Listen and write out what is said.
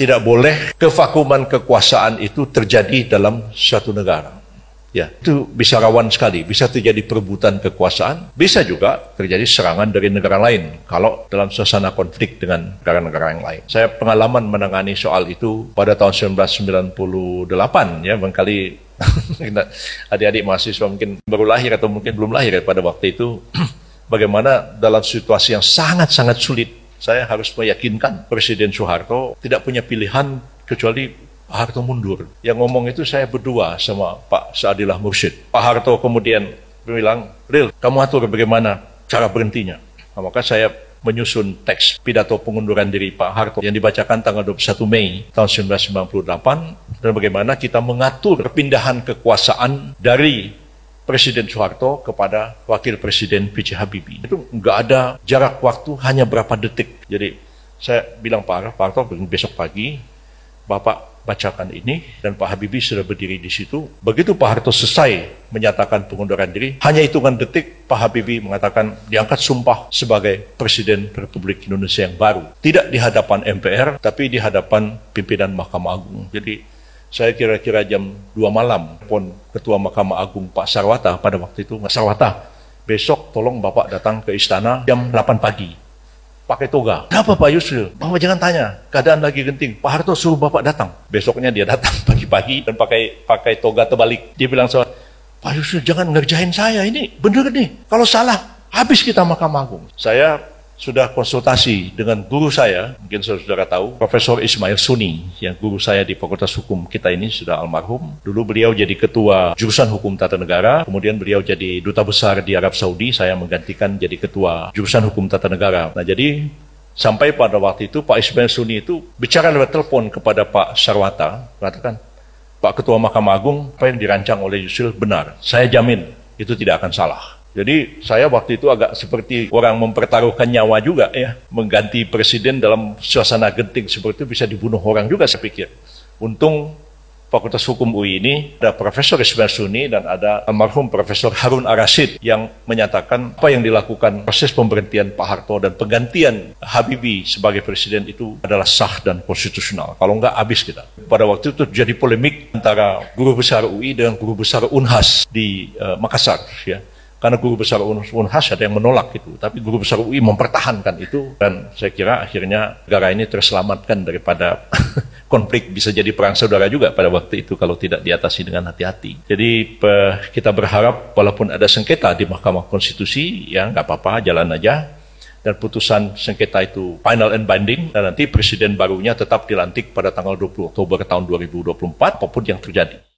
tidak boleh kevakuman kekuasaan itu terjadi dalam suatu negara. Ya, itu bisa rawan sekali, bisa terjadi perebutan kekuasaan, bisa juga terjadi serangan dari negara lain kalau dalam suasana konflik dengan negara-negara yang lain. Saya pengalaman menangani soal itu pada tahun 1998 ya, barangkali adik-adik mahasiswa mungkin baru lahir atau mungkin belum lahir pada waktu itu bagaimana dalam situasi yang sangat-sangat sulit saya harus meyakinkan Presiden Soeharto tidak punya pilihan kecuali Pak Harto mundur. Yang ngomong itu saya berdua sama Pak Saadilah Mursyid. Pak Harto kemudian bilang, Ril, kamu atur bagaimana cara berhentinya. Nah, maka saya menyusun teks pidato pengunduran diri Pak Harto yang dibacakan tanggal 21 Mei tahun 1998 dan bagaimana kita mengatur perpindahan kekuasaan dari Presiden Soeharto kepada Wakil Presiden B.J. Habibie. Itu nggak ada jarak waktu hanya berapa detik. Jadi saya bilang Pak Harto besok pagi Bapak bacakan ini dan Pak Habibie sudah berdiri di situ. Begitu Pak Harto selesai menyatakan pengunduran diri, hanya hitungan detik Pak Habibie mengatakan diangkat sumpah sebagai Presiden Republik Indonesia yang baru. Tidak di hadapan MPR, tapi di hadapan pimpinan Mahkamah Agung. Jadi saya kira-kira jam 2 malam pun Ketua Mahkamah Agung Pak Sarwata pada waktu itu, Mas Sarwata, besok tolong Bapak datang ke istana jam 8 pagi pakai toga. Kenapa Pak Yusril? Bapak jangan tanya, keadaan lagi genting. Pak Harto suruh Bapak datang. Besoknya dia datang pagi-pagi dan pakai pakai toga terbalik. Dia bilang soal, Pak Yusril jangan ngerjain saya ini. Bener nih, kalau salah habis kita Mahkamah Agung. Saya sudah konsultasi dengan guru saya, mungkin saudara tahu, Profesor Ismail Suni, yang guru saya di Fakultas Hukum kita ini sudah almarhum. Dulu beliau jadi ketua jurusan hukum tata negara, kemudian beliau jadi duta besar di Arab Saudi, saya menggantikan jadi ketua jurusan hukum tata negara. Nah jadi sampai pada waktu itu Pak Ismail Suni itu bicara lewat telepon kepada Pak Sarwata, mengatakan, Pak Ketua Mahkamah Agung, apa yang dirancang oleh Yusril benar. Saya jamin itu tidak akan salah. Jadi saya waktu itu agak seperti orang mempertaruhkan nyawa juga ya. Mengganti presiden dalam suasana genting seperti itu bisa dibunuh orang juga saya pikir. Untung Fakultas Hukum UI ini ada Profesor Ismail Suni dan ada almarhum Profesor Harun Arasid yang menyatakan apa yang dilakukan proses pemberhentian Pak Harto dan penggantian Habibie sebagai presiden itu adalah sah dan konstitusional. Kalau enggak habis kita. Pada waktu itu terjadi polemik antara guru besar UI dengan guru besar Unhas di uh, Makassar ya karena guru besar Unhas ada yang menolak itu, tapi guru besar UI mempertahankan itu. Dan saya kira akhirnya negara ini terselamatkan daripada konflik. Bisa jadi perang saudara juga pada waktu itu kalau tidak diatasi dengan hati-hati. Jadi kita berharap walaupun ada sengketa di Mahkamah Konstitusi ya nggak apa-apa jalan aja. Dan putusan sengketa itu final and binding. Dan nanti presiden barunya tetap dilantik pada tanggal 20 Oktober tahun 2024 apa pun yang terjadi.